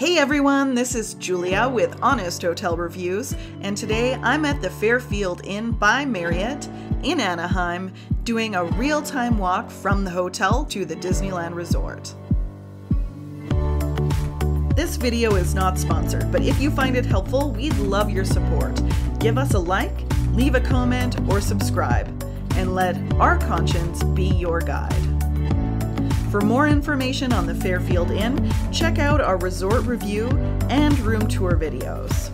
Hey everyone, this is Julia with Honest Hotel Reviews, and today I'm at the Fairfield Inn by Marriott in Anaheim doing a real time walk from the hotel to the Disneyland Resort. This video is not sponsored, but if you find it helpful, we'd love your support. Give us a like, leave a comment, or subscribe, and let our conscience be your guide. For more information on the Fairfield Inn, check out our resort review and room tour videos.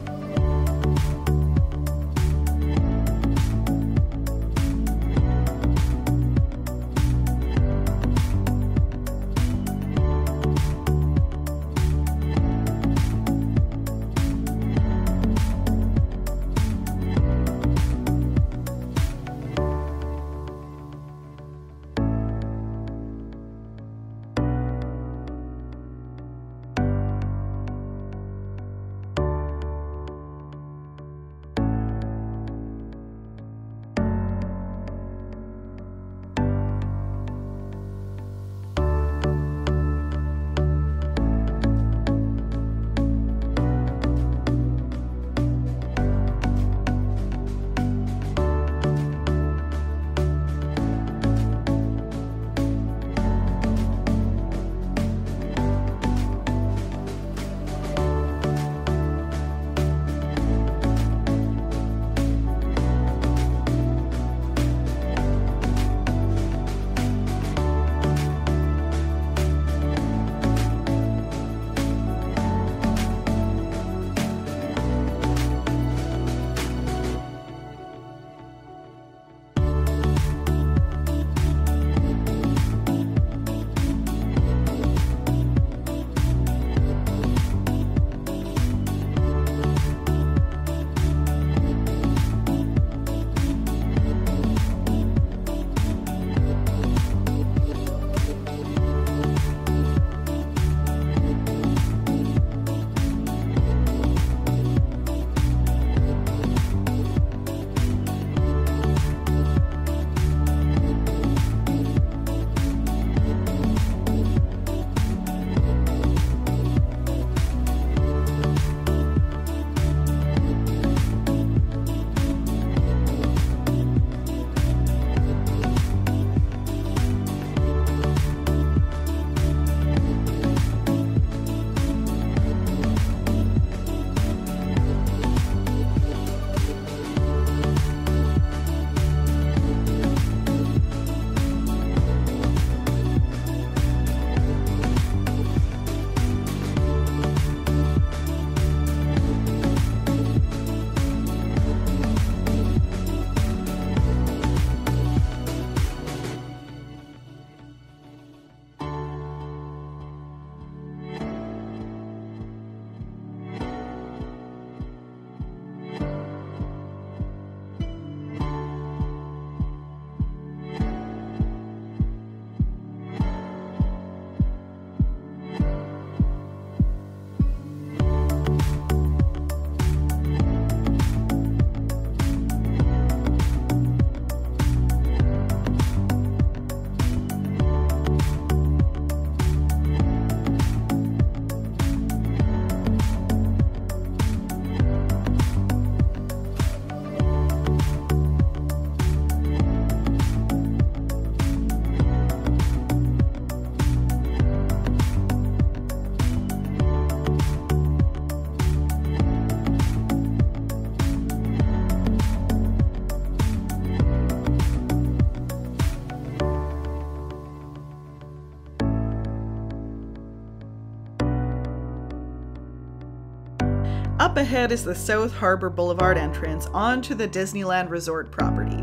Up ahead is the South Harbor Boulevard entrance onto the Disneyland Resort property.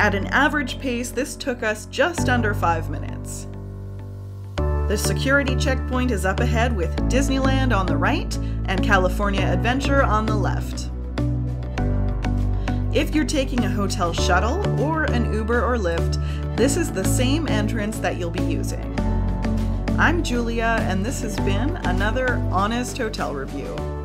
At an average pace, this took us just under five minutes. The security checkpoint is up ahead with Disneyland on the right and California Adventure on the left. If you're taking a hotel shuttle or an Uber or Lyft, this is the same entrance that you'll be using. I'm Julia, and this has been another Honest Hotel Review.